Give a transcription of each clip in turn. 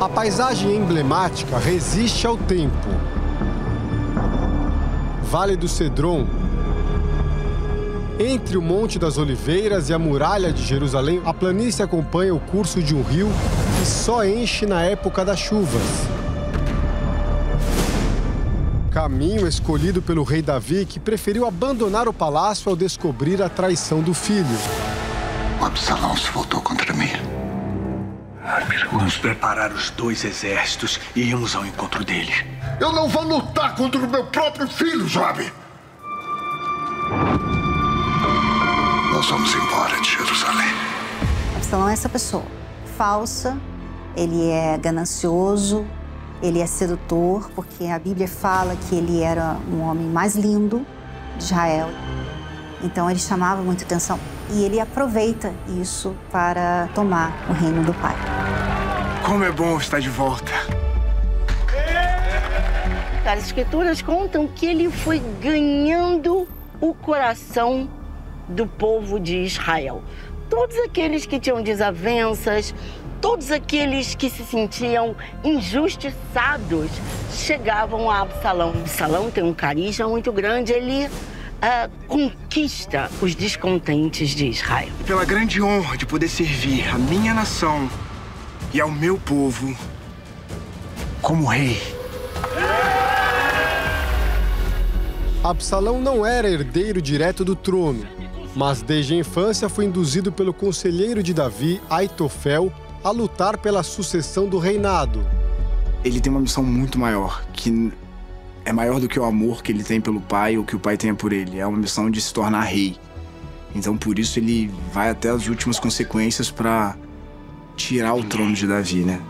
A paisagem emblemática resiste ao tempo. Vale do Cedron. Entre o Monte das Oliveiras e a muralha de Jerusalém, a planície acompanha o curso de um rio que só enche na época das chuvas. Caminho escolhido pelo rei Davi, que preferiu abandonar o palácio ao descobrir a traição do filho. Absalão se voltou contra mim. Vamos preparar os dois exércitos e irmos ao encontro dele. Eu não vou lutar contra o meu próprio filho, Joabe. Nós vamos embora de Jerusalém. Absalão é essa pessoa falsa, ele é ganancioso, ele é sedutor, porque a Bíblia fala que ele era um homem mais lindo de Israel. Então ele chamava muita atenção e ele aproveita isso para tomar o reino do pai. Como é bom estar de volta. As escrituras contam que ele foi ganhando o coração do povo de Israel. Todos aqueles que tinham desavenças, todos aqueles que se sentiam injustiçados chegavam a Absalão. Absalão tem um carisma muito grande, ele uh, conquista os descontentes de Israel. Pela grande honra de poder servir a minha nação e ao meu povo como rei. Absalão não era herdeiro direto do trono, mas desde a infância foi induzido pelo conselheiro de Davi, Aitofel, a lutar pela sucessão do reinado. Ele tem uma missão muito maior, que é maior do que o amor que ele tem pelo pai ou que o pai tenha por ele. É uma missão de se tornar rei. Então por isso ele vai até as últimas consequências para tirar o trono de Davi, né?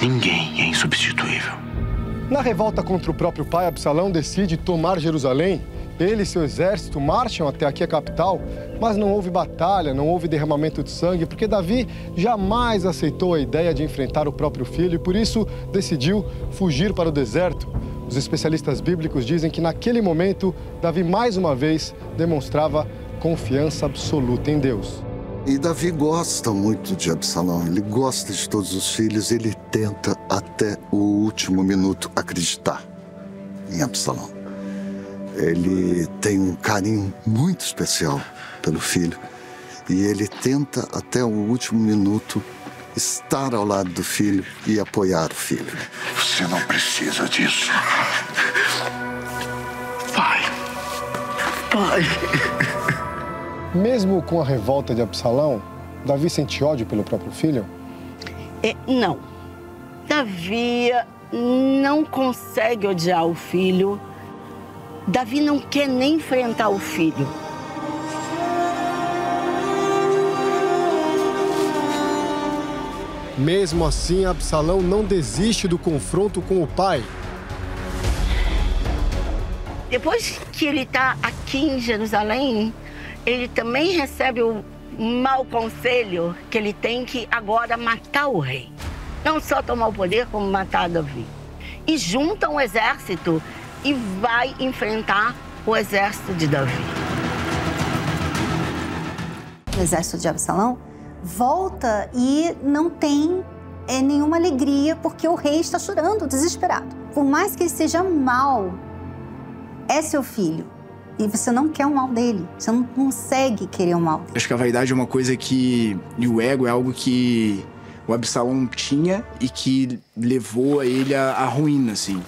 Ninguém é insubstituível. Na revolta contra o próprio pai, Absalão decide tomar Jerusalém. Ele e seu exército marcham até aqui a capital, mas não houve batalha, não houve derramamento de sangue, porque Davi jamais aceitou a ideia de enfrentar o próprio filho e por isso decidiu fugir para o deserto. Os especialistas bíblicos dizem que naquele momento, Davi mais uma vez demonstrava confiança absoluta em Deus. E Davi gosta muito de Absalão, ele gosta de todos os filhos, ele tenta até o último minuto acreditar em Absalão. Ele tem um carinho muito especial pelo filho e ele tenta até o último minuto estar ao lado do filho e apoiar o filho. Você não precisa disso. Pai. Pai. Mesmo com a revolta de Absalão, Davi sente ódio pelo próprio filho? É, não. Davi não consegue odiar o filho. Davi não quer nem enfrentar o filho. Mesmo assim, Absalão não desiste do confronto com o pai. Depois que ele está aqui em Jerusalém, ele também recebe o mau conselho que ele tem que agora matar o rei. Não só tomar o poder, como matar Davi. E junta um exército e vai enfrentar o exército de Davi. O exército de Absalão volta e não tem é, nenhuma alegria porque o rei está chorando, desesperado. Por mais que ele seja mal, é seu filho. E você não quer o mal dele. Você não consegue querer o mal dele. Acho que a vaidade é uma coisa que. E o ego é algo que o Absalão tinha e que levou a ele à, à ruína, assim.